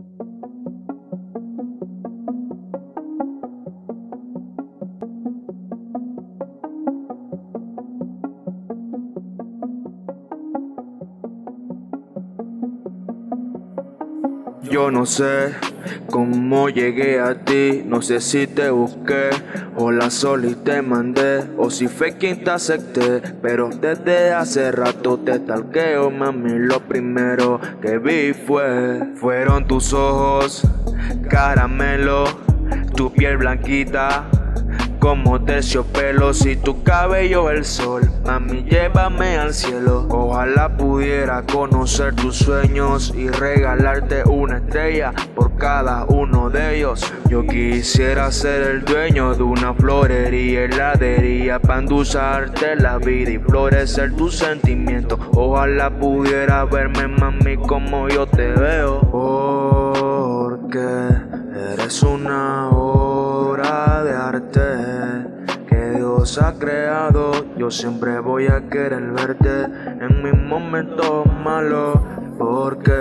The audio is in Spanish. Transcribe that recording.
Thank you. Yo no sé cómo llegué a ti, no sé si te busqué o la y te mandé o si fue quien te acepté, pero desde hace rato te talqueo, mami. Lo primero que vi fue fueron tus ojos, caramelo, tu piel blanquita como terciopelo y tu cabello el sol. Mami, llévame al cielo. Ojalá pudiera conocer tus sueños y regalarte una estrella por cada uno de ellos. Yo quisiera ser el dueño de una florería, heladería, para endulzarte la vida y florecer tus sentimientos. Ojalá pudiera verme, mami, como yo te veo. Porque eres una ha creado. Yo siempre voy a querer verte en mis momentos malos. Porque